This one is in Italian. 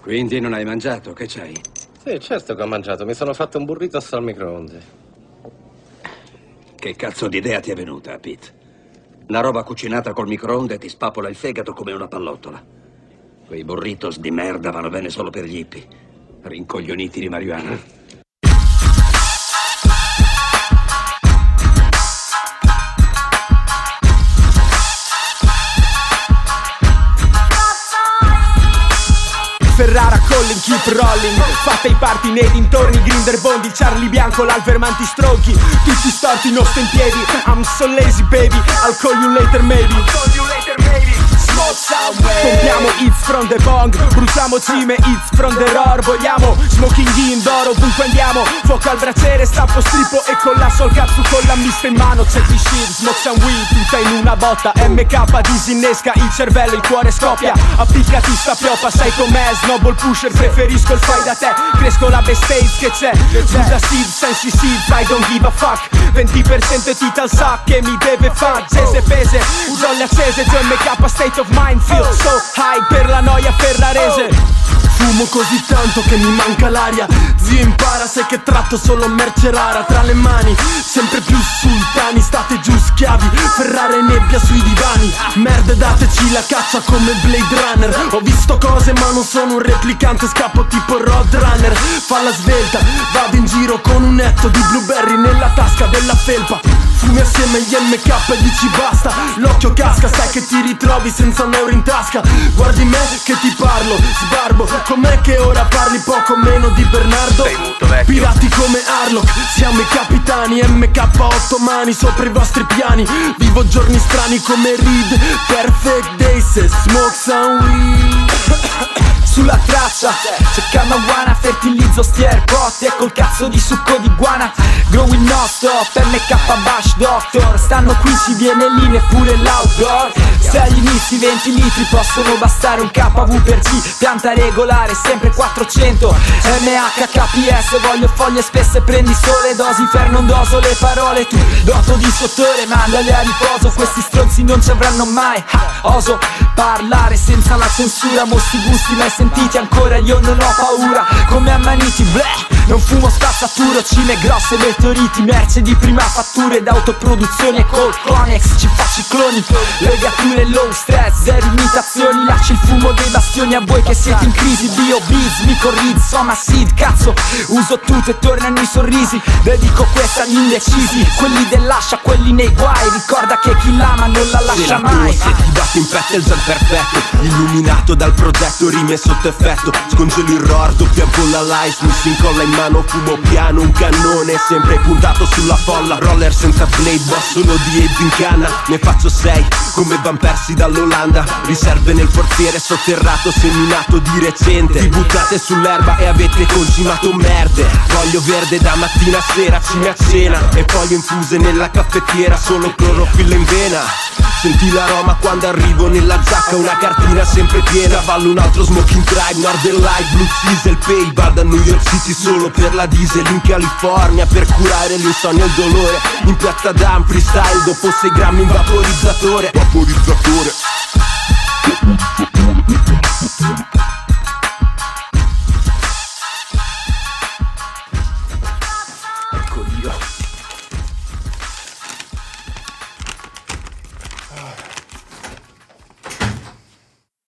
Quindi non hai mangiato, che c'hai? Sì, certo che ho mangiato. Mi sono fatto un burrito al microonde. Che cazzo di idea ti è venuta, Pete? La roba cucinata col microonde ti spapola il fegato come una pallottola. Quei burritos di merda vanno bene solo per gli hippie. Rincoglioniti di marijuana. Collin, keep rolling. Fatta i party nei dintorni, Grinder Bondi, Charlie Bianco, l'Alvermanti Stronchi Tutti storti, non sto in piedi. I'm so lazy baby, I'll call you later maybe Compiamo hits from the bong Bruciamo cime, hits from the roar. Vogliamo smoking indoor ovunque andiamo. Fuoco al braciere, stappo strippo e collasso al cazzo con la mista in mano. C'è shit, smoke some weed, tutta in una botta. MK disinnesca il cervello, il cuore scoppia. Appiccati sta piopa, sai com'è Snowball pusher, preferisco il fai da te. Cresco la best face che c'è? Usa seed, sensi seed, I don't give a fuck. 20% tital sa che mi deve far. Cese pese, usolle accese, MK state of mind Feel so high per la noia ferrarese. Fumo così tanto che mi manca l'aria. Zio impara, sai che tratto solo merce rara. Tra le mani, sempre più sultani State giù schiavi, ferrare nebbia sui divani. Merda dateci la caccia come Blade Runner. Ho visto cose ma non sono un replicante. Scappo tipo Roadrunner. Falla svelta, vado in giro con un netto di blueberry Nella tasca della felpa Fumi assieme agli MK e dici basta. L'occhio casca, sai che ti ritrovi senza un euro in tasca. Guardi me che ti parlo, sbarbo. Com'è che ora parli poco meno di Bernardo? Pirati come Harlock, siamo i capitani. MK8 mani sopra i vostri piani. Vivo giorni strani come Reed Perfect days, smoke some weed sulla traccia C'è Kamawana, fertilizzo stierbotti E col cazzo di succo di guana Growing no stop, MK Bash Doctor. Stanno qui, si viene lì, neppure l'outdoor. Se agli inizi 20 litri possono bastare un KV per G. Pianta regolare, sempre 400 MHKPS, voglio foglie spesse Prendi sole dosi, fer non doso le parole Tu, doto di sottore, mandali a riposo. Questi stronzi non ci avranno mai. Ha, Oso parlare senza la censura. Mostri gusti mai sentiti ancora io non ho paura. Come ammaniti, bleh Non fumo spazzatura, cime grosse, meteoriti Merce di prima fattura ed autoproduzione col Conex. Ci faccio i cloni, legature low stress Zero imitazioni, lasci il fumo dei bastioni A voi che siete in crisi, bio biz, micorrid, soma seed Cazzo, uso tutto e tornano i sorrisi. Dedico questa agli indecisi. Quelli dell'ascia, quelli nei guai. Ricorda che chi l'ama non la lascia mai. Se ti batte in petto è il gel perfetto. Illuminato dal progetto, rimesso sotto effetto Scongelo il roar, doppia bolla live Mi si incolla in mano, fumo piano Un cannone sempre puntato sulla folla Roller senza blade, boss solo di AIDS in canna Ne faccio sei, come Van Persi dall'Olanda Riserve nel portiere sotterrato Seminato di recente Ti buttate sull'erba e avete concimato merde Voglio verde da mattina a sera, cime a cena E poi infuse nella caffettiera Solo clorofilla in vena. Senti l'aroma quando arrivo nella giacca Una cartina sempre piena Cavallo un altro smoking tribe Northern Light, Blue Diesel Pay Vado a New York City solo per la diesel in California per curare l'insonnia e il dolore. In piazza d'un freestyle dopo 6 grammi in vaporizzatore. Vaporizzatore.